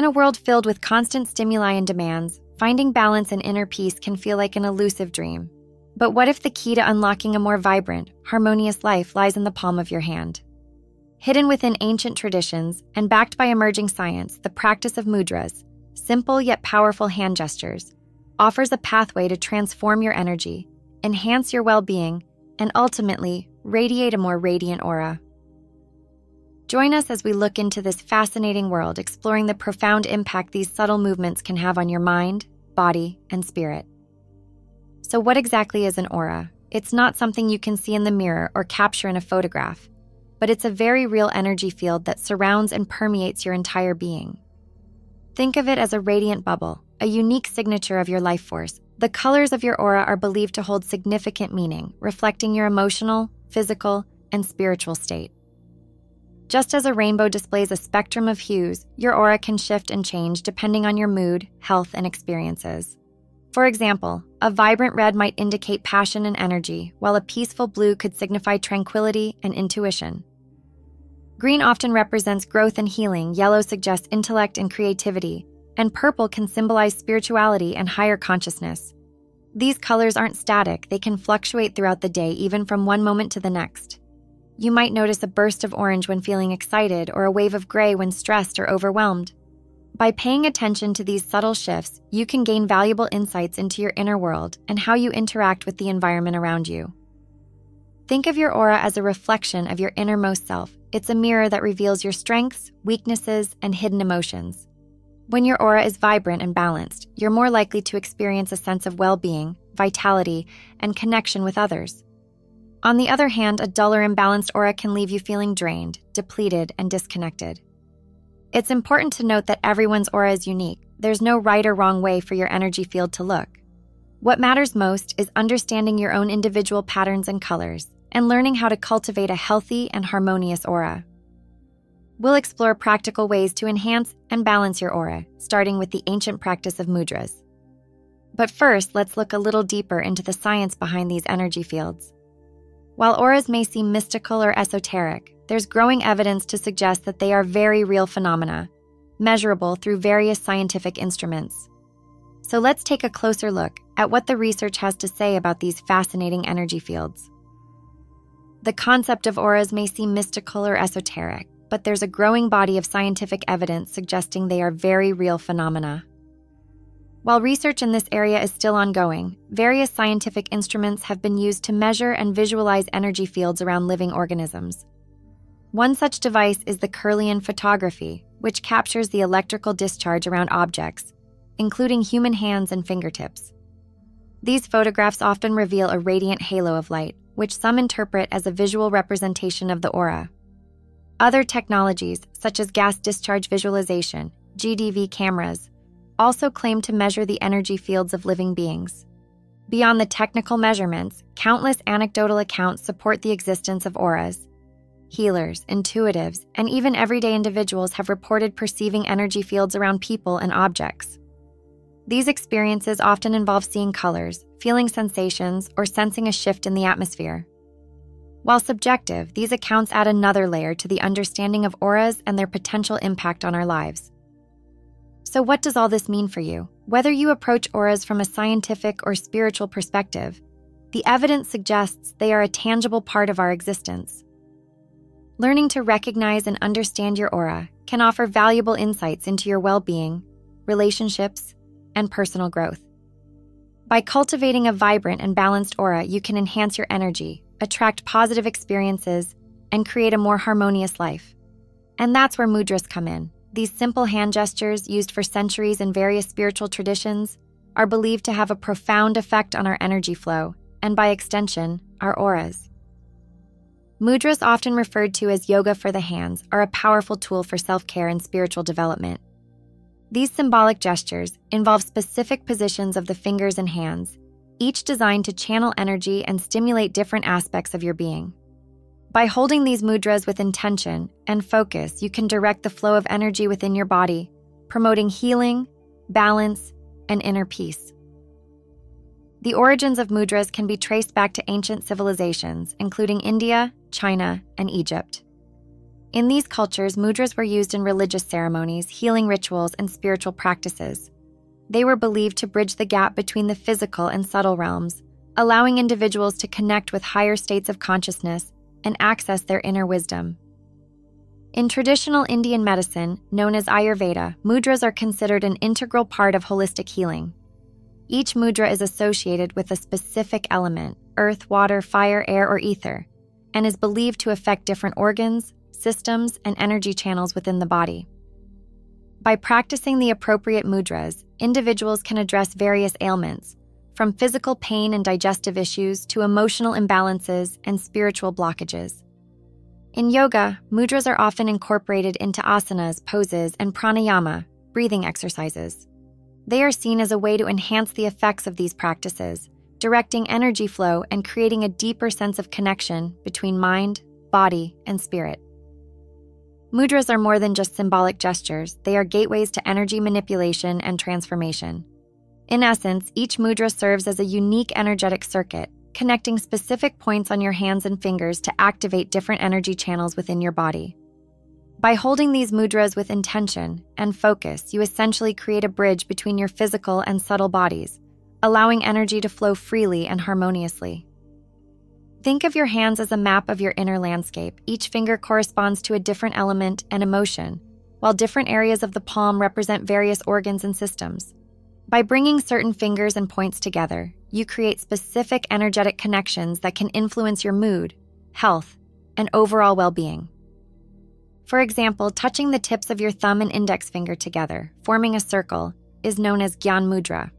In a world filled with constant stimuli and demands, finding balance and inner peace can feel like an elusive dream. But what if the key to unlocking a more vibrant, harmonious life lies in the palm of your hand? Hidden within ancient traditions and backed by emerging science, the practice of mudras, simple yet powerful hand gestures, offers a pathway to transform your energy, enhance your well being, and ultimately radiate a more radiant aura. Join us as we look into this fascinating world, exploring the profound impact these subtle movements can have on your mind, body, and spirit. So, what exactly is an aura? It's not something you can see in the mirror or capture in a photograph, but it's a very real energy field that surrounds and permeates your entire being. Think of it as a radiant bubble, a unique signature of your life force. The colors of your aura are believed to hold significant meaning, reflecting your emotional, physical, and spiritual state. Just as a rainbow displays a spectrum of hues, your aura can shift and change depending on your mood, health, and experiences. For example, a vibrant red might indicate passion and energy, while a peaceful blue could signify tranquility and intuition. Green often represents growth and healing, yellow suggests intellect and creativity, and purple can symbolize spirituality and higher consciousness. These colors aren't static, they can fluctuate throughout the day, even from one moment to the next. You might notice a burst of orange when feeling excited or a wave of gray when stressed or overwhelmed. By paying attention to these subtle shifts, you can gain valuable insights into your inner world and how you interact with the environment around you. Think of your aura as a reflection of your innermost self. It's a mirror that reveals your strengths, weaknesses, and hidden emotions. When your aura is vibrant and balanced, you're more likely to experience a sense of well being, vitality, and connection with others. On the other hand, a dull or imbalanced aura can leave you feeling drained, depleted, and disconnected. It's important to note that everyone's aura is unique. There's no right or wrong way for your energy field to look. What matters most is understanding your own individual patterns and colors and learning how to cultivate a healthy and harmonious aura. We'll explore practical ways to enhance and balance your aura, starting with the ancient practice of mudras. But first, let's look a little deeper into the science behind these energy fields. While auras may seem mystical or esoteric, there's growing evidence to suggest that they are very real phenomena, measurable through various scientific instruments. So let's take a closer look at what the research has to say about these fascinating energy fields. The concept of auras may seem mystical or esoteric, but there's a growing body of scientific evidence suggesting they are very real phenomena. While research in this area is still ongoing, various scientific instruments have been used to measure and visualize energy fields around living organisms. One such device is the Kirlian photography, which captures the electrical discharge around objects, including human hands and fingertips. These photographs often reveal a radiant halo of light, which some interpret as a visual representation of the aura. Other technologies, such as gas discharge visualization, GDV cameras, also claim to measure the energy fields of living beings. Beyond the technical measurements, countless anecdotal accounts support the existence of auras, healers, intuitives, and even everyday individuals have reported perceiving energy fields around people and objects. These experiences often involve seeing colors, feeling sensations, or sensing a shift in the atmosphere. While subjective, these accounts add another layer to the understanding of auras and their potential impact on our lives. So, what does all this mean for you? Whether you approach auras from a scientific or spiritual perspective, the evidence suggests they are a tangible part of our existence. Learning to recognize and understand your aura can offer valuable insights into your well being, relationships, and personal growth. By cultivating a vibrant and balanced aura, you can enhance your energy, attract positive experiences, and create a more harmonious life. And that's where mudras come in. These simple hand gestures, used for centuries in various spiritual traditions, are believed to have a profound effect on our energy flow, and by extension, our auras. Mudras, often referred to as yoga for the hands, are a powerful tool for self care and spiritual development. These symbolic gestures involve specific positions of the fingers and hands, each designed to channel energy and stimulate different aspects of your being. By holding these mudras with intention and focus, you can direct the flow of energy within your body, promoting healing, balance, and inner peace. The origins of mudras can be traced back to ancient civilizations, including India, China, and Egypt. In these cultures, mudras were used in religious ceremonies, healing rituals, and spiritual practices. They were believed to bridge the gap between the physical and subtle realms, allowing individuals to connect with higher states of consciousness and access their inner wisdom. In traditional Indian medicine, known as Ayurveda, mudras are considered an integral part of holistic healing. Each mudra is associated with a specific element earth, water, fire, air, or ether and is believed to affect different organs, systems, and energy channels within the body. By practicing the appropriate mudras, individuals can address various ailments, from physical pain and digestive issues to emotional imbalances and spiritual blockages. In yoga, mudras are often incorporated into asanas, poses, and pranayama, breathing exercises. They are seen as a way to enhance the effects of these practices, directing energy flow and creating a deeper sense of connection between mind, body, and spirit. Mudras are more than just symbolic gestures, they are gateways to energy manipulation and transformation. In essence, each mudra serves as a unique energetic circuit, connecting specific points on your hands and fingers to activate different energy channels within your body. By holding these mudras with intention and focus, you essentially create a bridge between your physical and subtle bodies, allowing energy to flow freely and harmoniously. Think of your hands as a map of your inner landscape. Each finger corresponds to a different element and emotion, while different areas of the palm represent various organs and systems. By bringing certain fingers and points together, you create specific energetic connections that can influence your mood, health, and overall well being. For example, touching the tips of your thumb and index finger together, forming a circle, is known as Gyan Mudra.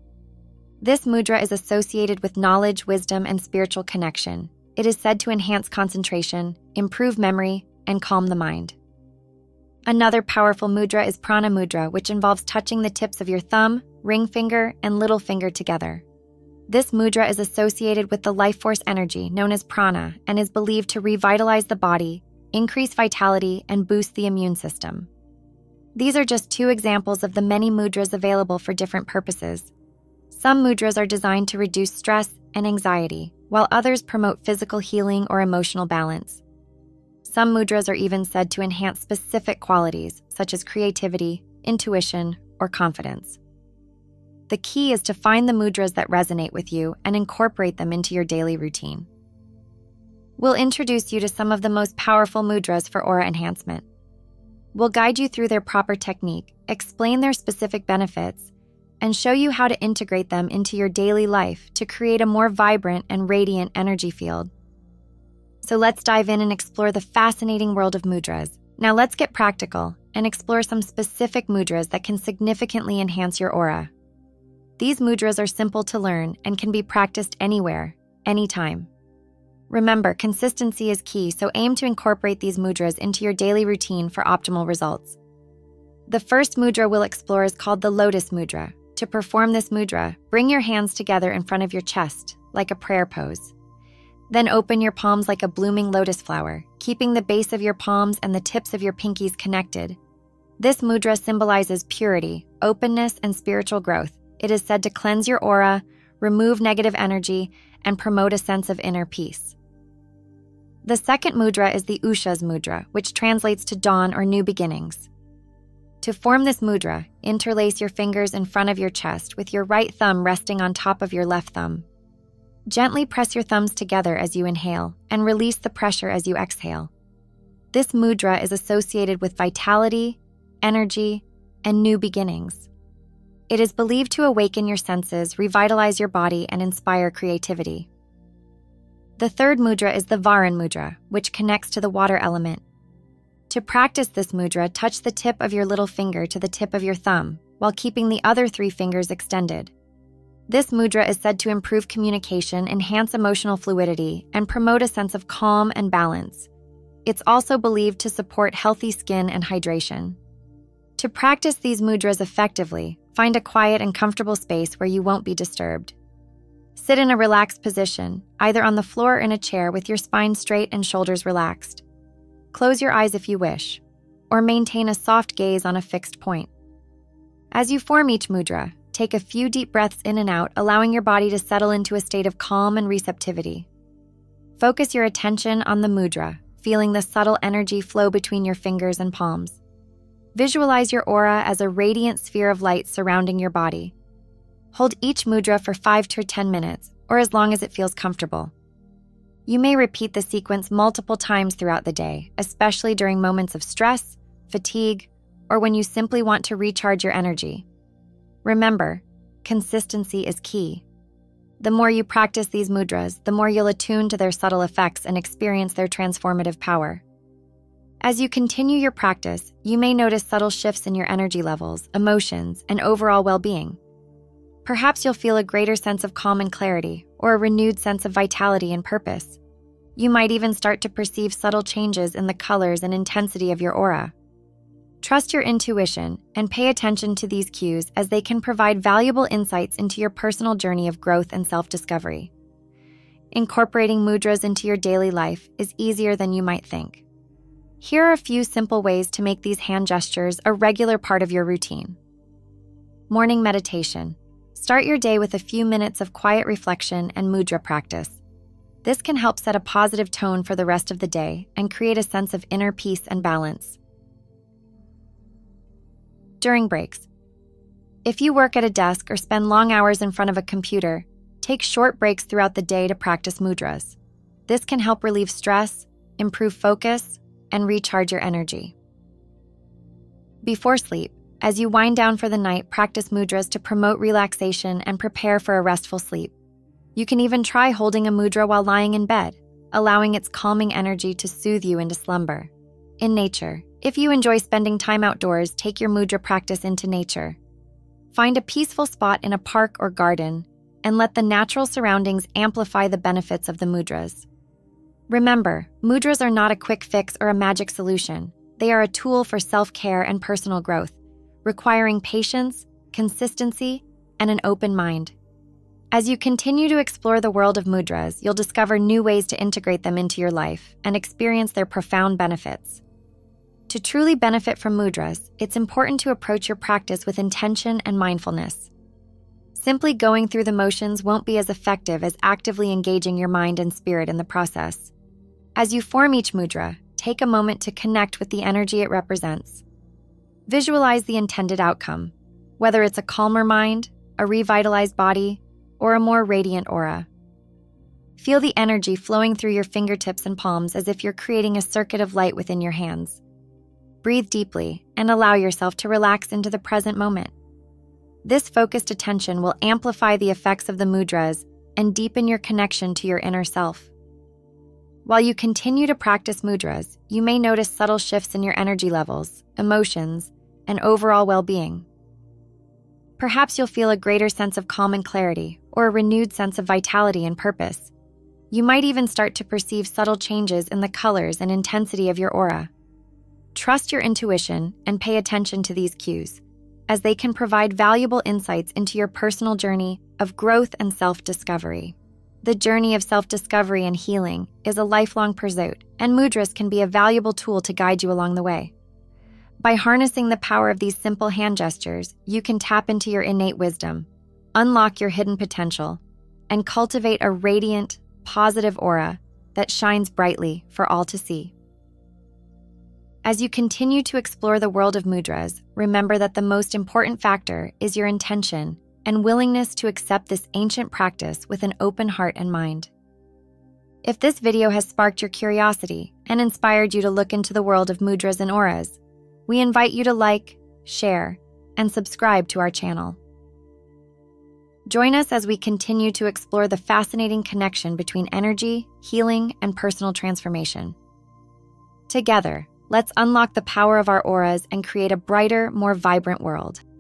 This mudra is associated with knowledge, wisdom, and spiritual connection. It is said to enhance concentration, improve memory, and calm the mind. Another powerful mudra is Prana Mudra, which involves touching the tips of your thumb, ring finger, and little finger together. This mudra is associated with the life force energy known as prana and is believed to revitalize the body, increase vitality, and boost the immune system. These are just two examples of the many mudras available for different purposes. Some mudras are designed to reduce stress and anxiety, while others promote physical healing or emotional balance. Some mudras are even said to enhance specific qualities, such as creativity, intuition, or confidence. The key is to find the mudras that resonate with you and incorporate them into your daily routine. We'll introduce you to some of the most powerful mudras for aura enhancement. We'll guide you through their proper technique, explain their specific benefits, and show you how to integrate them into your daily life to create a more vibrant and radiant energy field. So let's dive in and explore the fascinating world of mudras. Now let's get practical and explore some specific mudras that can significantly enhance your aura. These mudras are simple to learn and can be practiced anywhere, anytime. Remember, consistency is key, so aim to incorporate these mudras into your daily routine for optimal results. The first mudra we'll explore is called the Lotus Mudra. To perform this mudra, bring your hands together in front of your chest, like a prayer pose. Then open your palms like a blooming lotus flower, keeping the base of your palms and the tips of your pinkies connected. This mudra symbolizes purity, openness, and spiritual growth it is said to cleanse your aura, remove negative energy, and promote a sense of inner peace. The second mudra is the Ushas mudra, which translates to dawn or new beginnings. To form this mudra, interlace your fingers in front of your chest with your right thumb resting on top of your left thumb. Gently press your thumbs together as you inhale and release the pressure as you exhale. This mudra is associated with vitality, energy, and new beginnings. It is believed to awaken your senses, revitalize your body, and inspire creativity. The third mudra is the Varun mudra, which connects to the water element. To practice this mudra, touch the tip of your little finger to the tip of your thumb while keeping the other three fingers extended. This mudra is said to improve communication, enhance emotional fluidity, and promote a sense of calm and balance. It's also believed to support healthy skin and hydration. To practice these mudras effectively, Find a quiet and comfortable space where you won't be disturbed. Sit in a relaxed position, either on the floor or in a chair with your spine straight and shoulders relaxed. Close your eyes if you wish, or maintain a soft gaze on a fixed point. As you form each mudra, take a few deep breaths in and out, allowing your body to settle into a state of calm and receptivity. Focus your attention on the mudra, feeling the subtle energy flow between your fingers and palms. Visualize your aura as a radiant sphere of light surrounding your body. Hold each mudra for 5 to 10 minutes, or as long as it feels comfortable. You may repeat the sequence multiple times throughout the day, especially during moments of stress, fatigue, or when you simply want to recharge your energy. Remember, consistency is key. The more you practice these mudras, the more you'll attune to their subtle effects and experience their transformative power. As you continue your practice, you may notice subtle shifts in your energy levels, emotions, and overall well being. Perhaps you'll feel a greater sense of calm and clarity, or a renewed sense of vitality and purpose. You might even start to perceive subtle changes in the colors and intensity of your aura. Trust your intuition and pay attention to these cues as they can provide valuable insights into your personal journey of growth and self discovery. Incorporating mudras into your daily life is easier than you might think. Here are a few simple ways to make these hand gestures a regular part of your routine. Morning meditation. Start your day with a few minutes of quiet reflection and mudra practice. This can help set a positive tone for the rest of the day and create a sense of inner peace and balance. During breaks. If you work at a desk or spend long hours in front of a computer, take short breaks throughout the day to practice mudras. This can help relieve stress, improve focus, and recharge your energy. Before sleep, as you wind down for the night, practice mudras to promote relaxation and prepare for a restful sleep. You can even try holding a mudra while lying in bed, allowing its calming energy to soothe you into slumber. In nature, if you enjoy spending time outdoors, take your mudra practice into nature. Find a peaceful spot in a park or garden and let the natural surroundings amplify the benefits of the mudras. Remember, mudras are not a quick fix or a magic solution. They are a tool for self care and personal growth, requiring patience, consistency, and an open mind. As you continue to explore the world of mudras, you'll discover new ways to integrate them into your life and experience their profound benefits. To truly benefit from mudras, it's important to approach your practice with intention and mindfulness. Simply going through the motions won't be as effective as actively engaging your mind and spirit in the process. As you form each mudra, take a moment to connect with the energy it represents. Visualize the intended outcome, whether it's a calmer mind, a revitalized body, or a more radiant aura. Feel the energy flowing through your fingertips and palms as if you're creating a circuit of light within your hands. Breathe deeply and allow yourself to relax into the present moment. This focused attention will amplify the effects of the mudras and deepen your connection to your inner self. While you continue to practice mudras, you may notice subtle shifts in your energy levels, emotions, and overall well being. Perhaps you'll feel a greater sense of calm and clarity, or a renewed sense of vitality and purpose. You might even start to perceive subtle changes in the colors and intensity of your aura. Trust your intuition and pay attention to these cues, as they can provide valuable insights into your personal journey of growth and self discovery. The journey of self discovery and healing is a lifelong pursuit, and mudras can be a valuable tool to guide you along the way. By harnessing the power of these simple hand gestures, you can tap into your innate wisdom, unlock your hidden potential, and cultivate a radiant, positive aura that shines brightly for all to see. As you continue to explore the world of mudras, remember that the most important factor is your intention and willingness to accept this ancient practice with an open heart and mind. If this video has sparked your curiosity and inspired you to look into the world of mudras and auras, we invite you to like, share, and subscribe to our channel. Join us as we continue to explore the fascinating connection between energy, healing, and personal transformation. Together, let's unlock the power of our auras and create a brighter, more vibrant world.